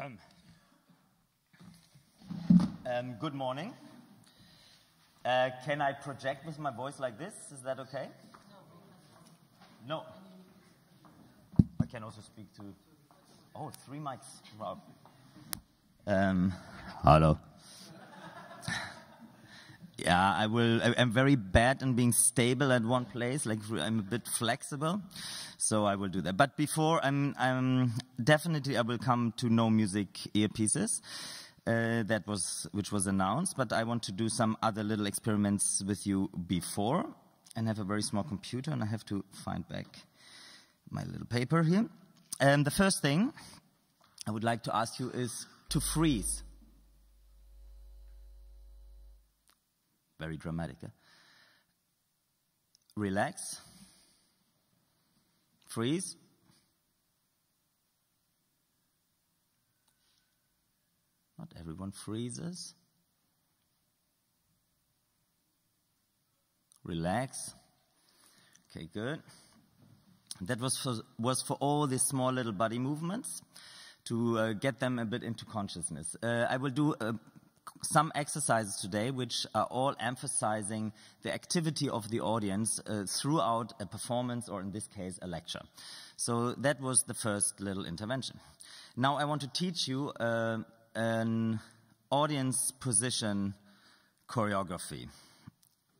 Um, good morning. Uh, can I project with my voice like this? Is that okay? No. I can also speak to. Oh, three mics. Wow. Um, hello. Yeah, I will. I, I'm very bad in being stable at one place. Like I'm a bit flexible, so I will do that. But before, I'm, I'm definitely I will come to no music earpieces. Uh, that was which was announced, but I want to do some other little experiments with you before, and have a very small computer, and I have to find back my little paper here. And the first thing I would like to ask you is to freeze. Very dramatic. Eh? Relax. Freeze. Not everyone freezes. Relax. Okay, good. That was for, was for all these small little body movements to uh, get them a bit into consciousness. Uh, I will do uh, some exercises today which are all emphasizing the activity of the audience uh, throughout a performance or in this case a lecture. So that was the first little intervention. Now I want to teach you uh, an audience position choreography.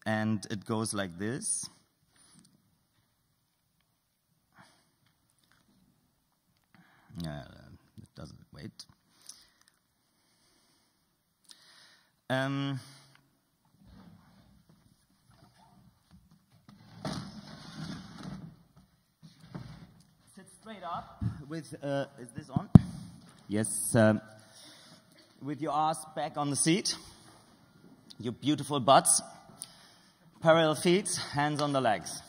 And it goes like this. Yeah, it doesn't wait. Um, sit straight up with, uh, is this on? Yes. Um, with your ass back on the seat, your beautiful butts, parallel feet, hands on the legs.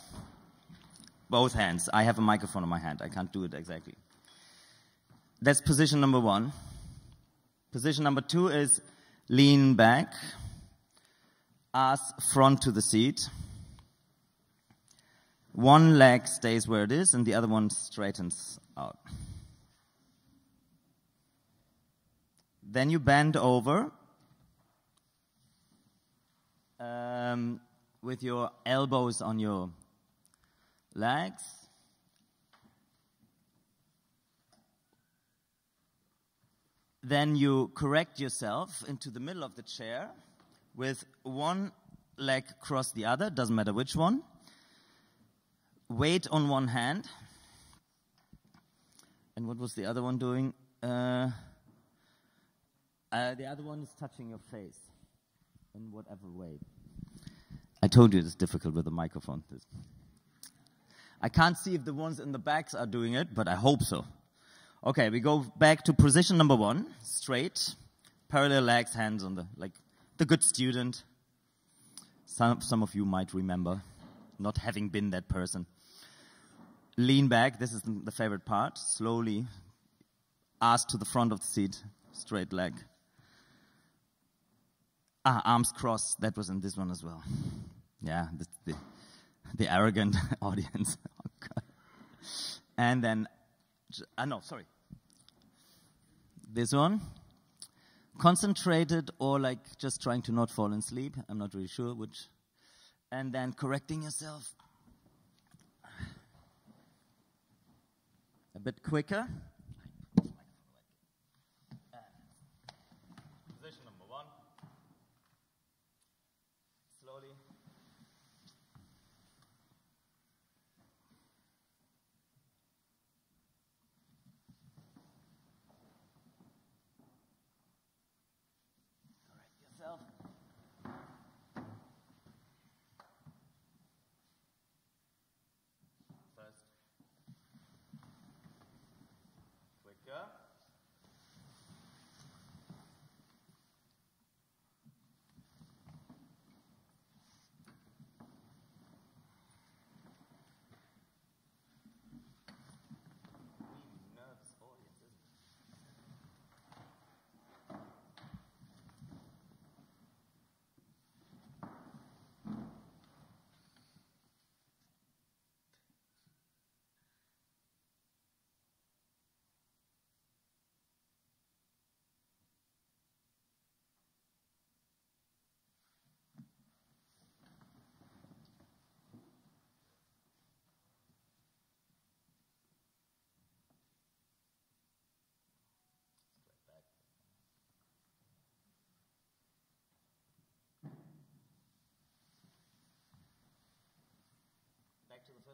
Both hands. I have a microphone in my hand. I can't do it exactly. That's position number one. Position number two is lean back, ass front to the seat. One leg stays where it is and the other one straightens out. Then you bend over um, with your elbows on your legs. Then you correct yourself into the middle of the chair with one leg across the other, doesn't matter which one. Weight on one hand. And what was the other one doing? Uh, uh, the other one is touching your face in whatever way. I told you it's difficult with the microphone. I can't see if the ones in the backs are doing it, but I hope so. Okay, we go back to position number one, straight, parallel legs, hands on the, like the good student. Some, some of you might remember not having been that person. Lean back, this is the favorite part. Slowly, ass to the front of the seat, straight leg. Ah, arms crossed, that was in this one as well. Yeah, the, the, the arrogant audience. oh, and then uh, no, sorry. This one. Concentrated or like just trying to not fall asleep. I'm not really sure which. And then correcting yourself. A bit quicker.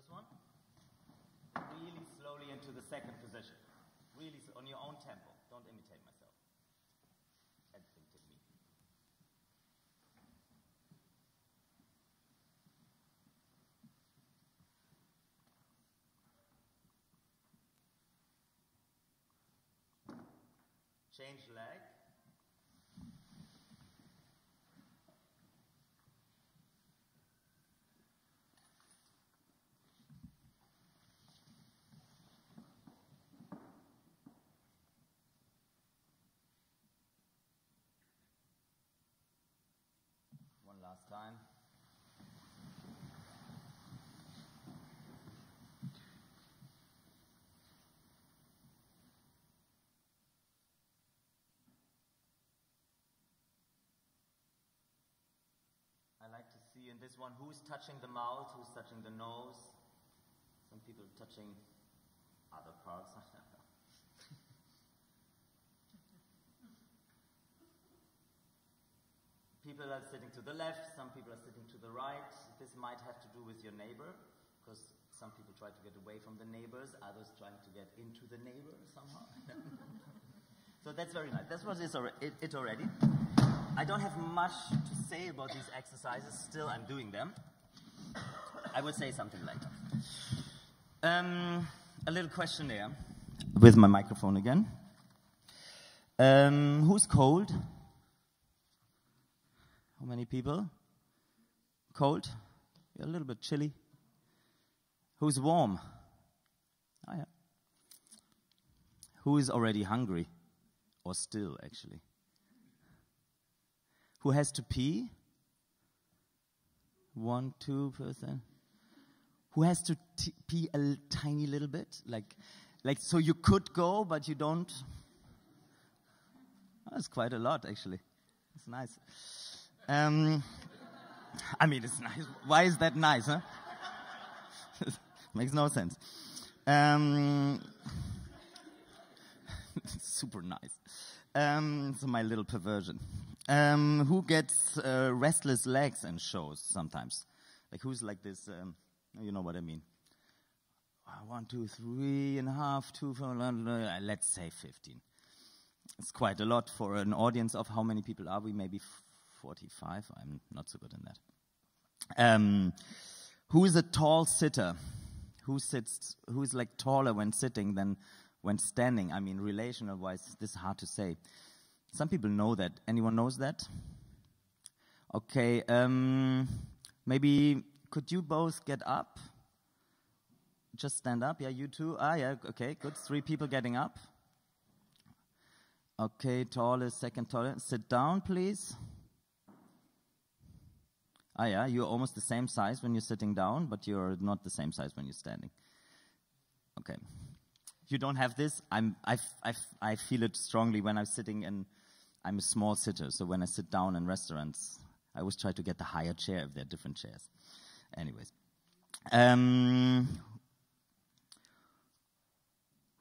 First one. Really slowly into the second position. Really on your own tempo. Don't imitate myself. Imitate me. Change leg. One last time. I like to see in this one who's touching the mouth, who's touching the nose. Some people touching other parts. people are sitting to the left, some people are sitting to the right. This might have to do with your neighbor, because some people try to get away from the neighbors, others trying to get into the neighbor somehow. so that's very nice. That's what it already. I don't have much to say about these exercises. Still, I'm doing them. I will say something later. Um, a little questionnaire with my microphone again. Um, who's cold? How many people? Cold? You're a little bit chilly. Who's warm? Oh, yeah. Who is already hungry? Or still, actually? Who has to pee? One, two percent. Who has to t- pee a l- tiny little bit? Like, like, so you could go, but you don't? That's quite a lot, actually. It's nice. Um, I mean, it's nice. Why is that nice, huh? Makes no sense. Um, super nice. Um, so my little perversion. Um, who gets uh, restless legs in shows sometimes? Like who's like this? Um, you know what I mean? One, two, three and a half, two, four, let's say 15. It's quite a lot for an audience of how many people are we? Maybe 45. I'm not so good in that. Um, who is a tall sitter? Who sits? Who is like taller when sitting than when standing? I mean, relational wise, this is hard to say. Some people know that. Anyone knows that? Okay. Um, maybe could you both get up? Just stand up. Yeah, you two. Ah, yeah. Okay, good. Three people getting up. Okay, tallest, second tallest. Sit down, please. Ah, yeah, you're almost the same size when you're sitting down, but you're not the same size when you're standing. Okay. You don't have this. I'm, I, I, I feel it strongly when I'm sitting and I'm a small sitter. So when I sit down in restaurants, I always try to get the higher chair if there are different chairs. Anyways. Um,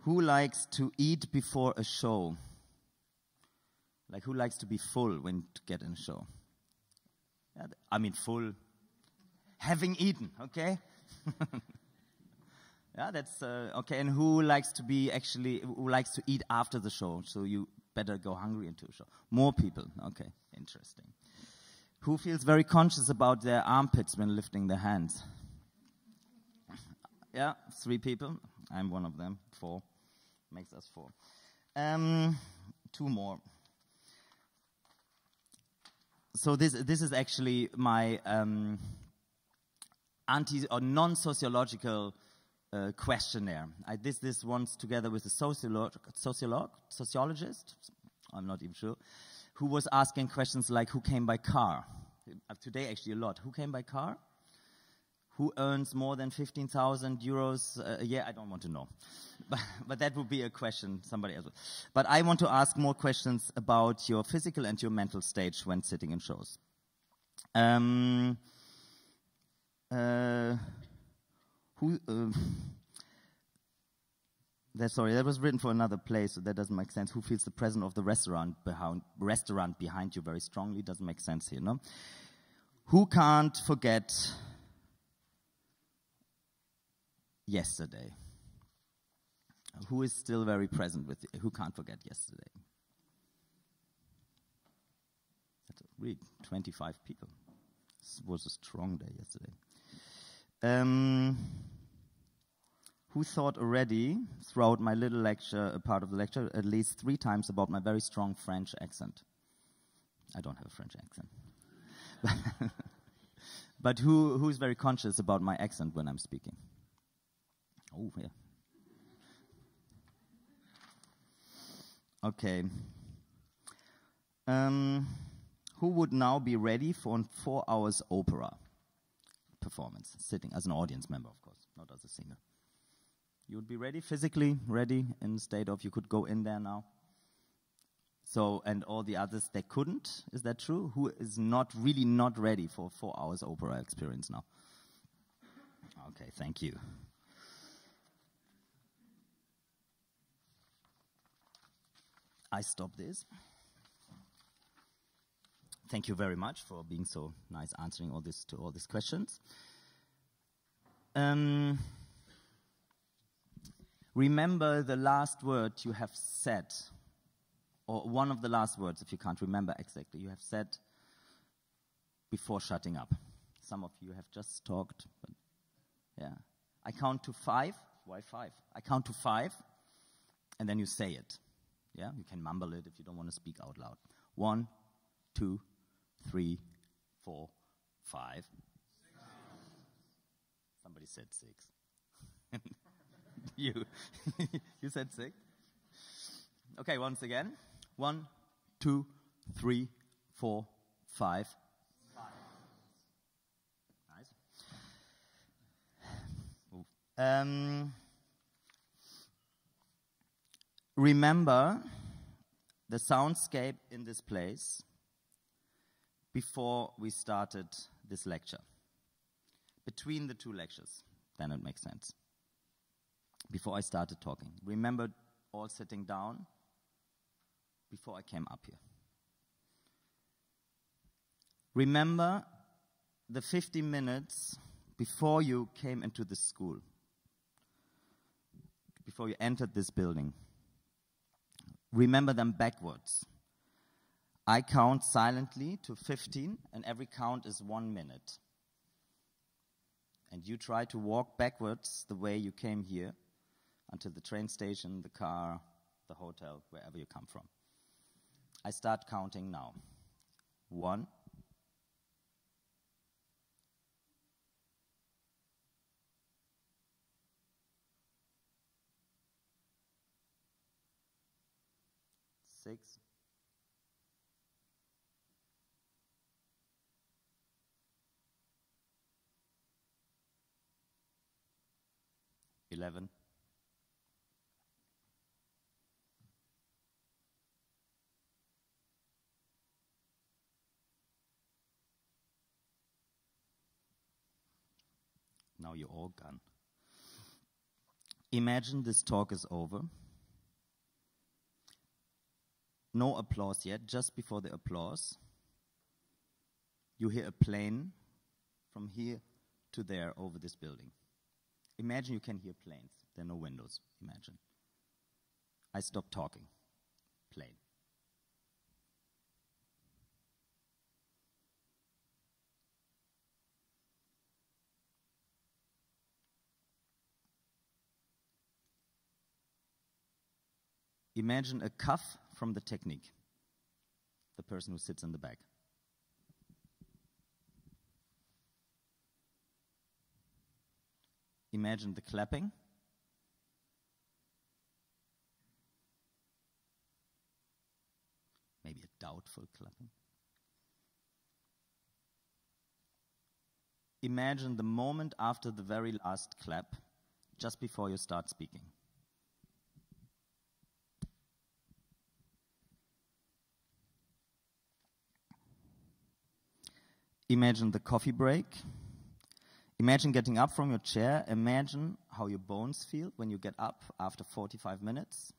who likes to eat before a show? Like who likes to be full when to get in a show? I mean full. Having eaten, okay? yeah, that's uh, okay. And who likes to be actually who likes to eat after the show? So you better go hungry into a show. More people, okay, interesting. Who feels very conscious about their armpits when lifting their hands? Yeah, three people. I'm one of them. Four makes us four. Um, two more so this this is actually my um, anti or non-sociological uh, questionnaire. I did this once together with a sociolog, sociolog, sociologist. I'm not even sure, who was asking questions like, "Who came by car?" Uh, today, actually, a lot. Who came by car? Who earns more than 15,000 euros a year? I don't want to know. But, but, that would be a question somebody else. But I want to ask more questions about your physical and your mental stage when sitting in shows. Um, uh, who, uh, that, sorry, that was written for another place, so that doesn't make sense. Who feels the presence of the restaurant behind, restaurant behind you very strongly? Doesn't make sense here, no? Who can't forget yesterday? Who is still very present with? Who can't forget yesterday? That's really 25 people. This was a strong day yesterday. Um, who thought already throughout my little lecture, a part of the lecture, at least three times about my very strong French accent? I don't have a French accent. but who, who is very conscious about my accent when I'm speaking? Oh, yeah. Okay. Um, who would now be ready for a four hours opera performance, sitting as an audience member, of course, not as a singer? You would be ready, physically ready, in state of you could go in there now? So, and all the others, they couldn't? Is that true? Who is not really not ready for four hours opera experience now? Okay, thank you. I stop this. Thank you very much for being so nice answering all this to all these questions. Um, remember the last word you have said, or one of the last words, if you can't remember exactly, you have said before shutting up. Some of you have just talked, but yeah. I count to five. Why five? I count to five, and then you say it. Yeah, you can mumble it if you don't want to speak out loud. One, two, three, four, five. Somebody said six. you, you said six. Okay, once again. One, two, three, four, five. Nice. Um, remember the soundscape in this place before we started this lecture. Between the two lectures, then it makes sense. Before I started talking. Remember all sitting down before I came up here. Remember the 50 minutes before you came into the school, before you entered this building remember them backwards. I count silently to 15, and every count is one minute. And you try to walk backwards the way you came here until the train station, the car, the hotel, wherever you come from. I start counting now. One, six. Eleven. Now you're all gone. Imagine this talk is over no applause yet, just before the applause, you hear a plane from here to there over this building. Imagine you can hear planes. There are no windows. Imagine. I stop talking. Plane. Imagine a cuff from the technique, the person who sits in the back. Imagine the clapping. Maybe a doubtful clapping. Imagine the moment after the very last clap, just before you start speaking. Imagine the coffee break. Imagine getting up from your chair. Imagine how your bones feel when you get up after 45 minutes.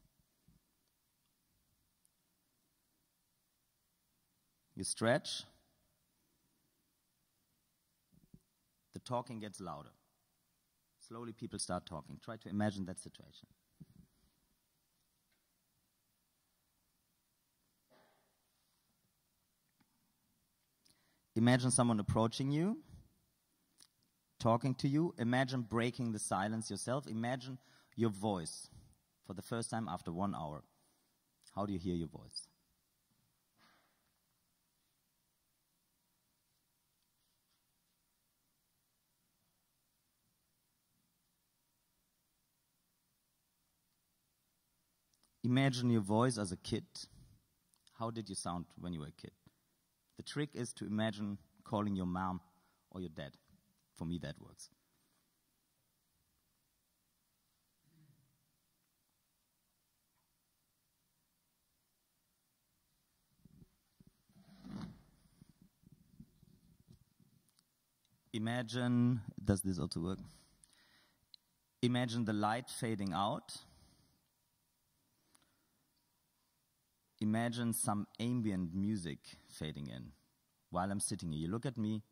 You stretch. The talking gets louder. Slowly, people start talking. Try to imagine that situation. Imagine someone approaching you, talking to you. Imagine breaking the silence yourself. Imagine your voice for the first time after one hour. How do you hear your voice? Imagine your voice as a kid. How did you sound when you were a kid? The trick is to imagine calling your mom or your dad. For me, that works. Imagine, does this also work? Imagine the light fading out. Imagine some ambient music fading in while I'm sitting here. You look at me,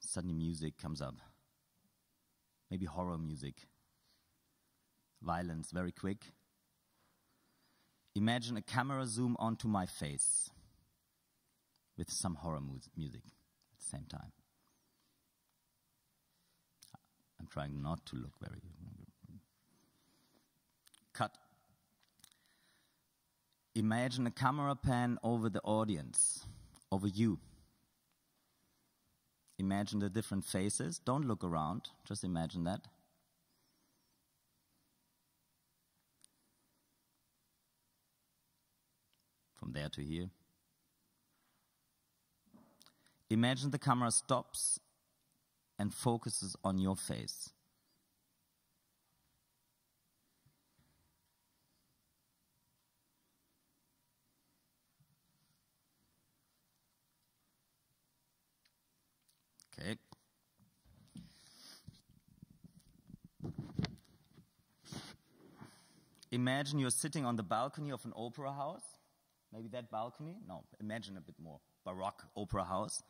suddenly music comes up. Maybe horror music, violence, very quick. Imagine a camera zoom onto my face with some horror mu- music at the same time. I'm trying not to look very. Imagine a camera pan over the audience, over you. Imagine the different faces. Don't look around, just imagine that. From there to here. Imagine the camera stops and focuses on your face. Okay. Imagine you're sitting on the balcony of an opera house. Maybe that balcony? No, imagine a bit more. Baroque opera house.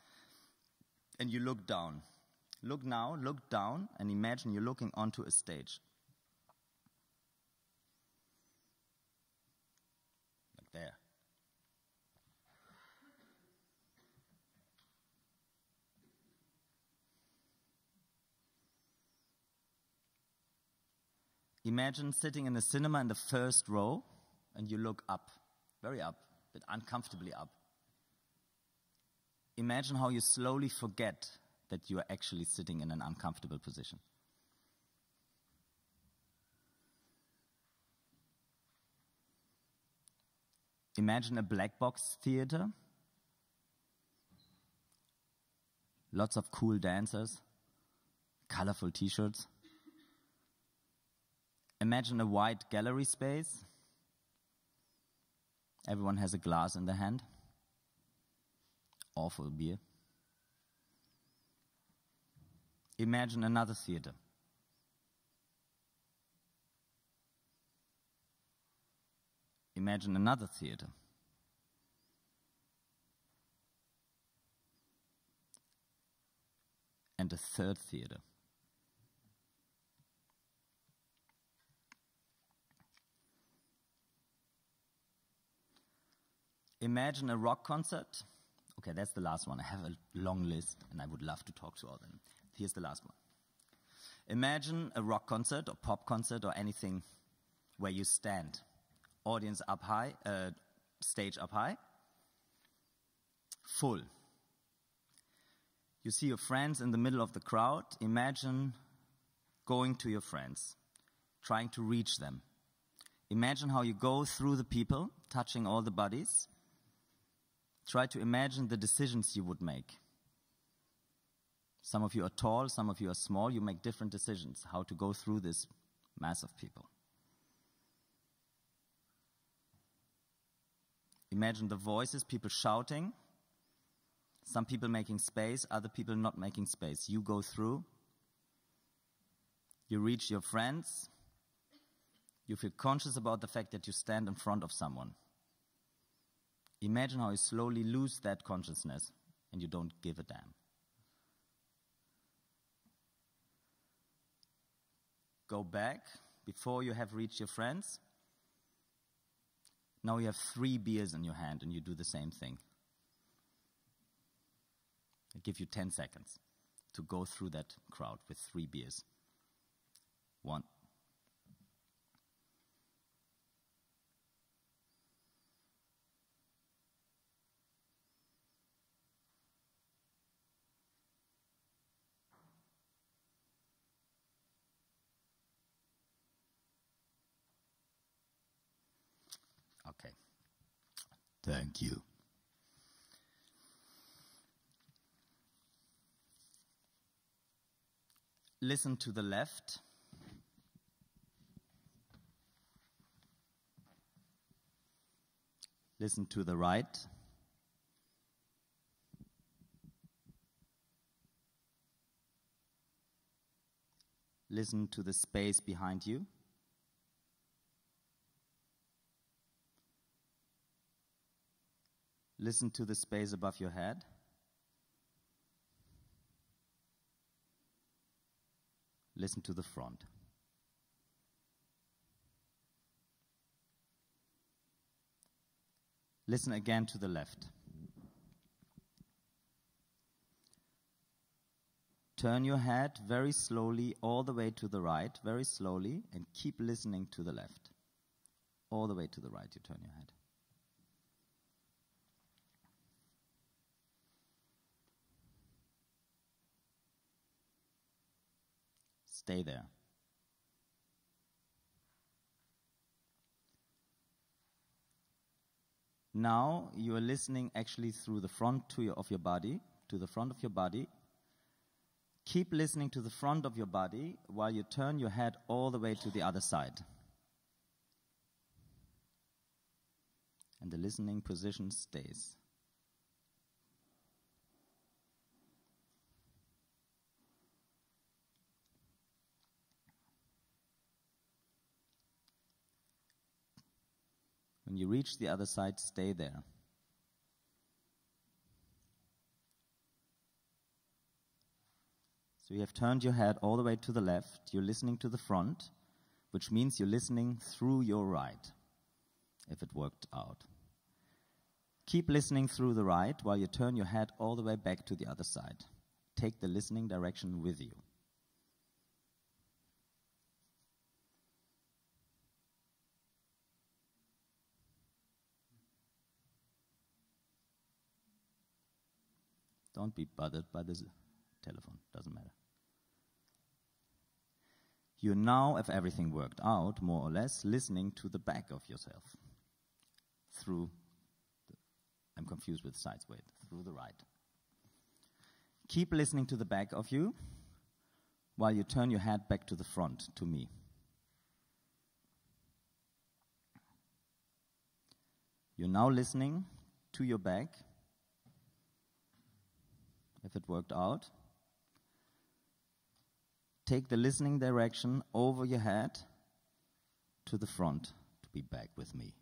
And you look down. Look now, look down, and imagine you're looking onto a stage. Like there. Imagine sitting in a cinema in the first row and you look up, very up, but uncomfortably up. Imagine how you slowly forget that you are actually sitting in an uncomfortable position. Imagine a black box theater. Lots of cool dancers, colorful t shirts. Imagine a wide gallery space. Everyone has a glass in their hand. Awful beer. Imagine another theater. Imagine another theater. And a third theater. Imagine a rock concert. Okay, that's the last one. I have a long list and I would love to talk to all of them. Here's the last one. Imagine a rock concert or pop concert or anything where you stand, audience up high, uh, stage up high, full. You see your friends in the middle of the crowd. Imagine going to your friends, trying to reach them. Imagine how you go through the people, touching all the bodies. Try to imagine the decisions you would make. Some of you are tall, some of you are small. You make different decisions how to go through this mass of people. Imagine the voices, people shouting, some people making space, other people not making space. You go through, you reach your friends, you feel conscious about the fact that you stand in front of someone. Imagine how you slowly lose that consciousness and you don't give a damn. go back before you have reached your friends. Now you have three beers in your hand and you do the same thing. I give you 10 seconds to go through that crowd with three beers. One. Okay. Thank you. Listen to the left. Listen to the right. Listen to the space behind you. Listen to the space above your head. Listen to the front. Listen again to the left. Turn your head very slowly all the way to the right, very slowly, and keep listening to the left. All the way to the right, you turn your head. Stay there. Now you are listening actually through the front to your, of your body, to the front of your body. Keep listening to the front of your body while you turn your head all the way to the other side. And the listening position stays. When you reach the other side, stay there. So you have turned your head all the way to the left. You're listening to the front, which means you're listening through your right, if it worked out. Keep listening through the right while you turn your head all the way back to the other side. Take the listening direction with you. Don't be bothered by the telephone, doesn't matter. You're now, have everything worked out, more or less, listening to the back of yourself through, the, I'm confused with sides, wait, through the right. Keep listening to the back of you while you turn your head back to the front, to me. You're now listening to your back if it worked out. Take the listening direction over your head to the front to be back with me.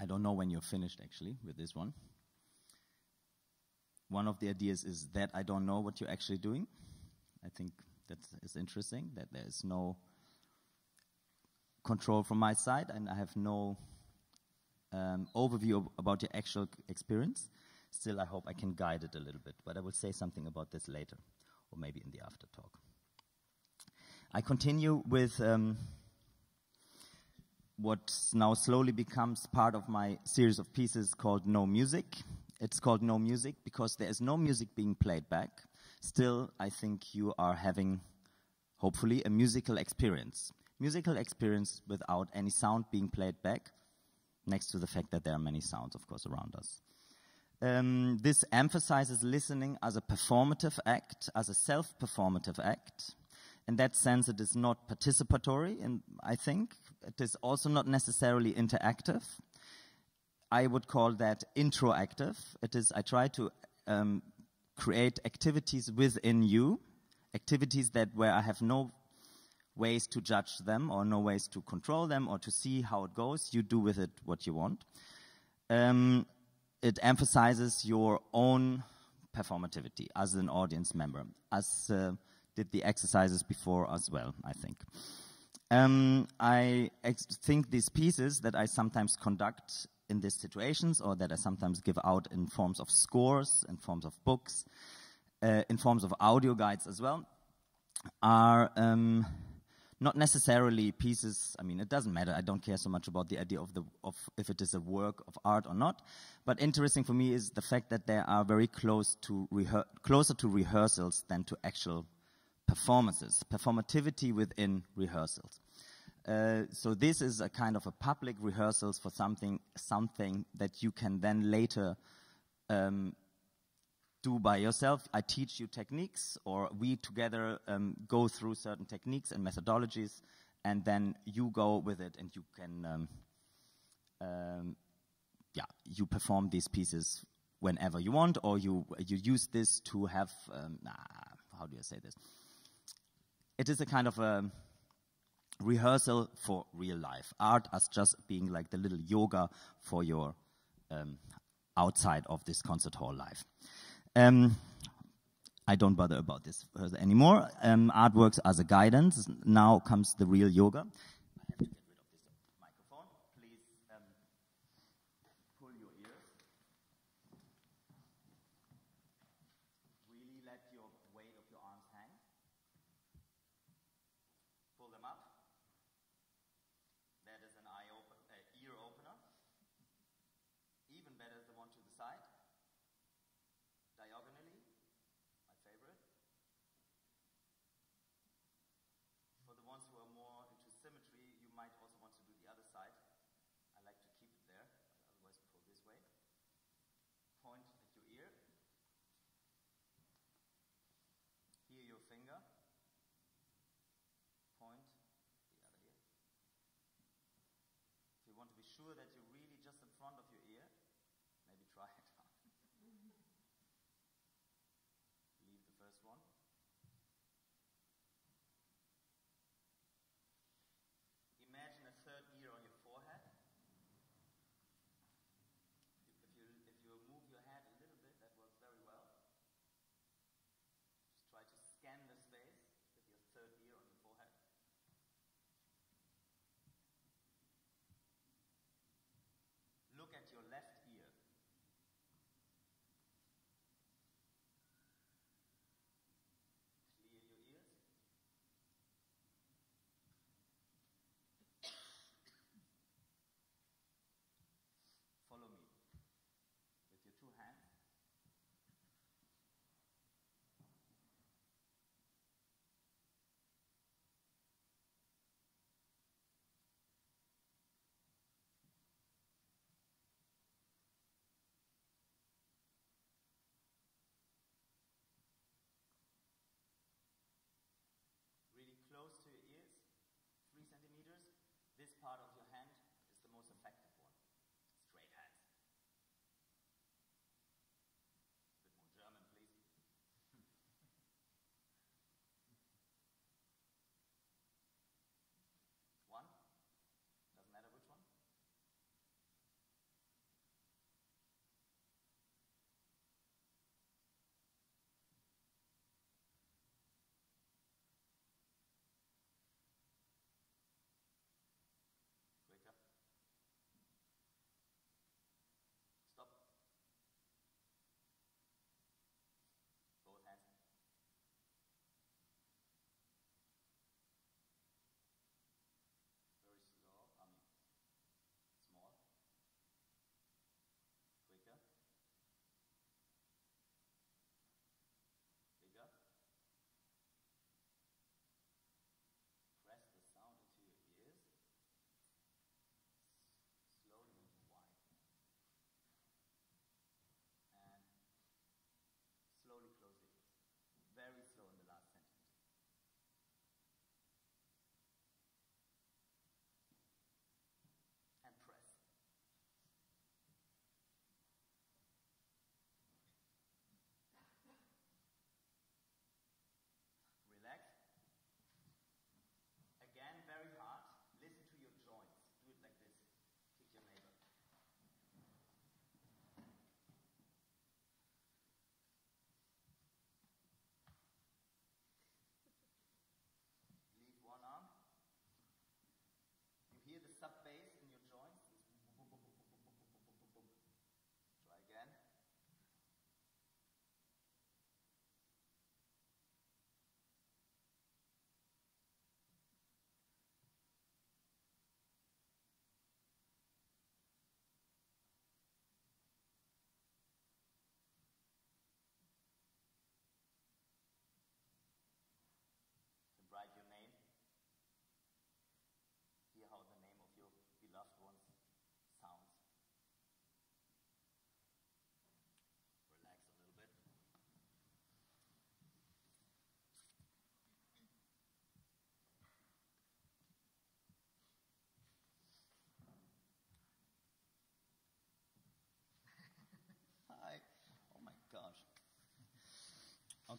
I don't know when you're finished actually with this one. One of the ideas is that I don't know what you're actually doing. I think that is interesting, that there is no control from my side and I have no um, overview about your actual experience. Still, I hope I can guide it a little bit, but I will say something about this later, or maybe in the after talk. I continue with um, what now slowly becomes part of my series of pieces called No Music. It's called No Music because there is no music being played back. Still, I think you are having, hopefully, a musical experience. Musical experience without any sound being played back, next to the fact that there are many sounds, of course, around us. Um, this emphasizes listening as a performative act, as a self performative act. In that sense, it is not participatory, and I think It is also not necessarily interactive. I would call that introactive. It is, I try to um, create activities within you, activities that where I have no ways to judge them or no ways to control them or to see how it goes. You do with it what you want. Um, it emphasizes your own performativity as an audience member, as uh, did the exercises before as well, I think. Um, I think these pieces that I sometimes conduct in these situations or that I sometimes give out in forms of scores, in forms of books, uh, in forms of audio guides as well, are um, not necessarily pieces. I mean, it doesn't matter. I don't care so much about the idea of the of if it is a work of art or not. But interesting for me is the fact that they are very close to closer to rehearsals than to actual performances. Performativity within rehearsals. Uh, so this is a kind of a public rehearsals for something something that you can then later um, do by yourself. I teach you techniques, or we together um, go through certain techniques and methodologies, and then you go with it, and you can, um, um, yeah, you perform these pieces whenever you want, or you you use this to have, um, nah, how do I say this? It is a kind of a rehearsal for real life. Art as just being like the little yoga for your um, outside of this concert hall life. Um, I don't bother about this anymore. Um, artworks as a guidance. Now comes the real yoga. Sure that you're really just in front of your ear, maybe try it out. Leave the first one. Imagine a third ear on your forehead. If you, if you move your head a little bit, that works very well. Just try to scan the space with your third ear on your forehead. Look at your left ear. Clear your ears. Follow me with your two hands. really close to your ears, three centimeters. This part of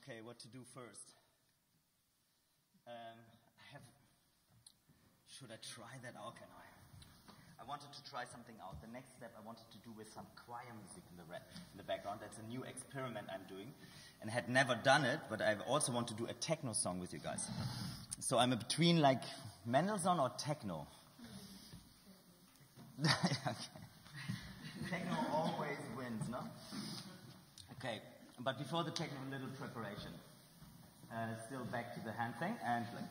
Okay, what to do first? Um, I have. Should I try that out? Can I? I wanted to try something out. The next step I wanted to do with some choir music in the, in the background. That's a new experiment I'm doing, and had never done it. But I also want to do a techno song with you guys. So I'm between like Mendelssohn or techno. okay. Techno always wins, no? Okay, but before the technical little preparation. Uh, still back to the hand thing and like.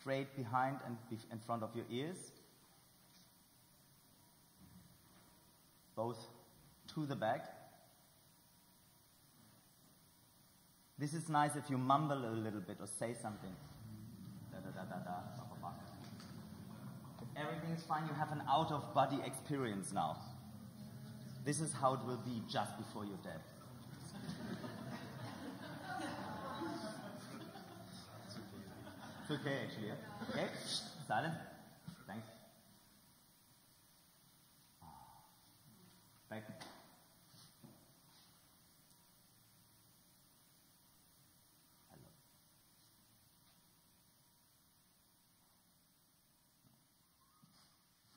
straight behind and in front of your ears. Both to the back. This is nice if you mumble a little bit or say something. Da, da, da. Everything's fine. You have an out of body experience now. This is how it will be just before you're dead. It's okay, actually. Yeah? Okay? Silent. Back. Hello.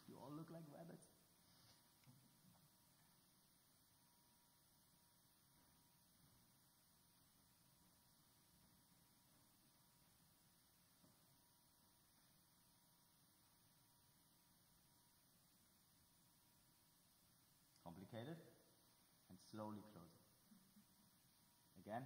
You all look like rabbits. And slowly close it. Again.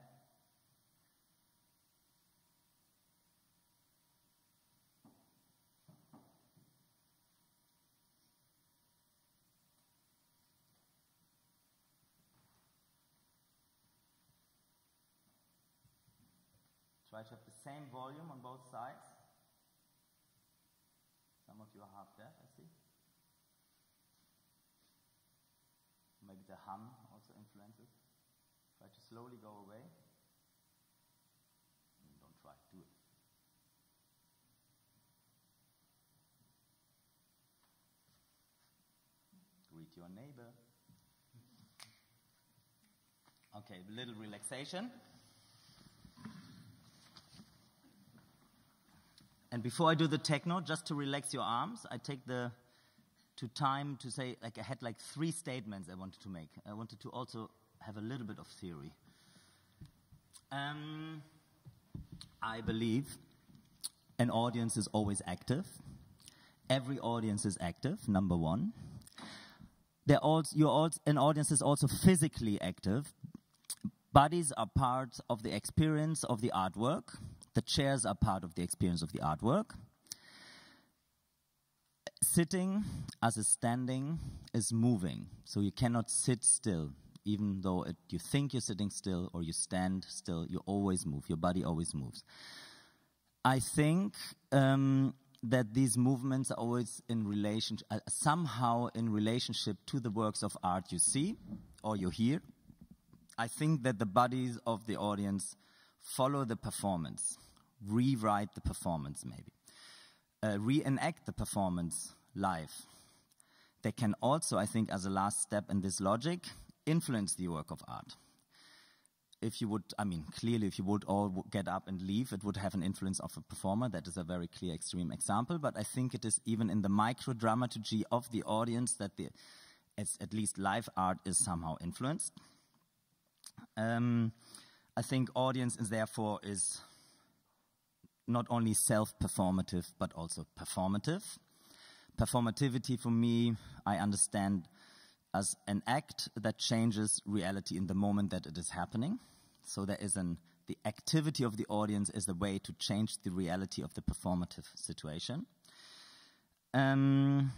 Try to have the same volume on both sides. Some of you are half deaf, I see. Maybe the hum also influences. Try to slowly go away. Don't try, do it. Greet your neighbor. Okay, a little relaxation. And before I do the techno, just to relax your arms, I take the to time to say, like I had like three statements I wanted to make. I wanted to also have a little bit of theory. Um, I believe an audience is always active. Every audience is active, number one. They're also, you're also, an audience is also physically active. Bodies are part of the experience of the artwork. The chairs are part of the experience of the artwork. Sitting as is standing is moving, so you cannot sit still. Even though it, you think you're sitting still or you stand still, you always move. Your body always moves. I think um, that these movements are always in relation, uh, somehow in relationship to the works of art you see or you hear. I think that the bodies of the audience follow the performance, rewrite the performance maybe, uh, reenact the performance live. They can also, I think, as a last step in this logic, influence the work of art. If you would, I mean, clearly, if you would all get up and leave, it would have an influence of a performer. That is a very clear, extreme example. But I think it is even in the micro dramaturgy of the audience that the, at least live art is somehow influenced. Um, I think audience is therefore is not only self-performative but also performative. Performativity for me, I understand as an act that changes reality in the moment that it is happening. So there is an, the activity of the audience is the way to change the reality of the performative situation. Um,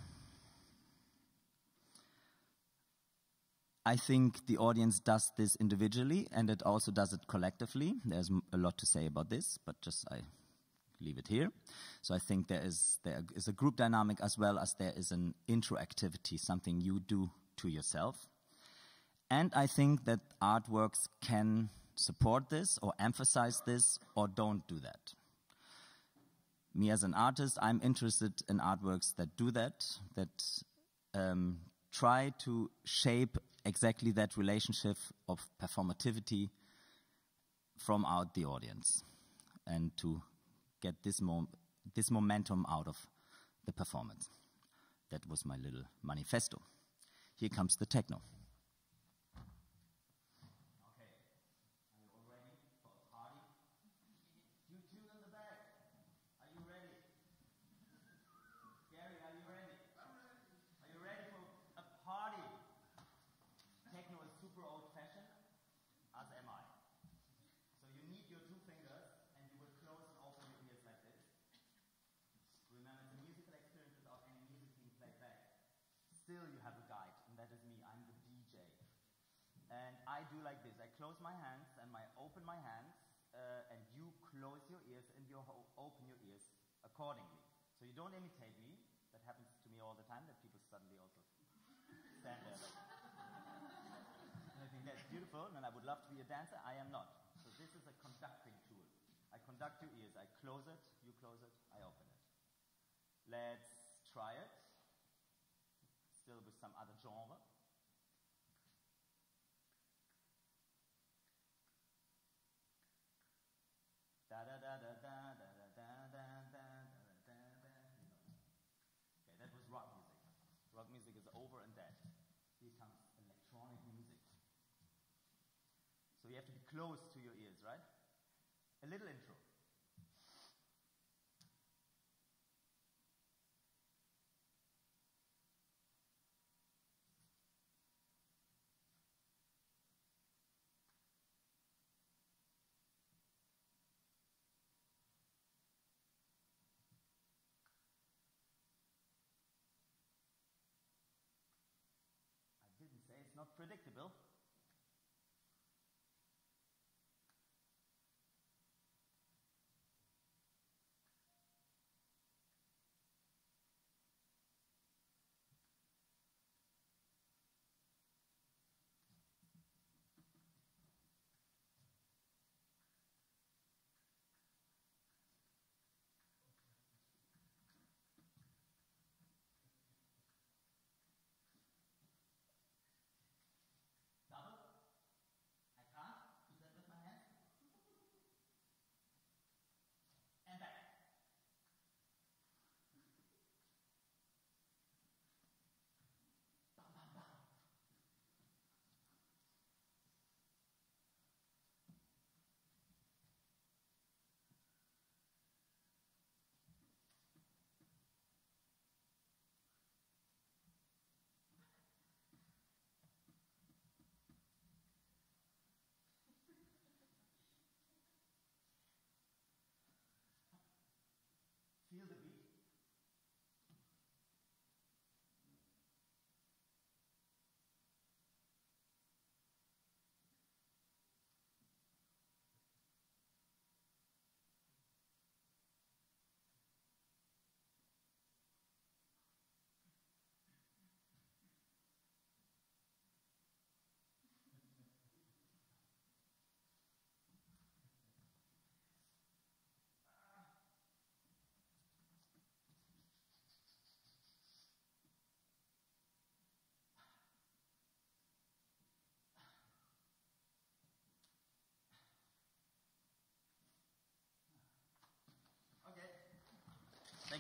I think the audience does this individually and it also does it collectively. There's a lot to say about this, but just I leave it here. So I think there is, there is a group dynamic as well as there is an intro-activity, something you do to yourself. And I think that artworks can support this or emphasize this or don't do that. Me as an artist, I'm interested in artworks that do that, that um, try to shape exactly that relationship of performativity from out the audience and to get this, this momentum out of the performance. That was my little manifesto. Here comes the techno. still you have a guide, and that is me. I'm the DJ. And I do like this. I close my hands and I open my hands, uh, and you close your ears and you open your ears accordingly. So you don't imitate me. That happens to me all the time, that people suddenly also stand there and I think that's beautiful, and I would love to be a dancer. I am not. So this is a conducting tool. I conduct your ears. I close it, you close it, I open it. Let's try it still with some other genre. You have to be close to your ears, right? A little intro. I didn't say it's not predictable.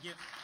You.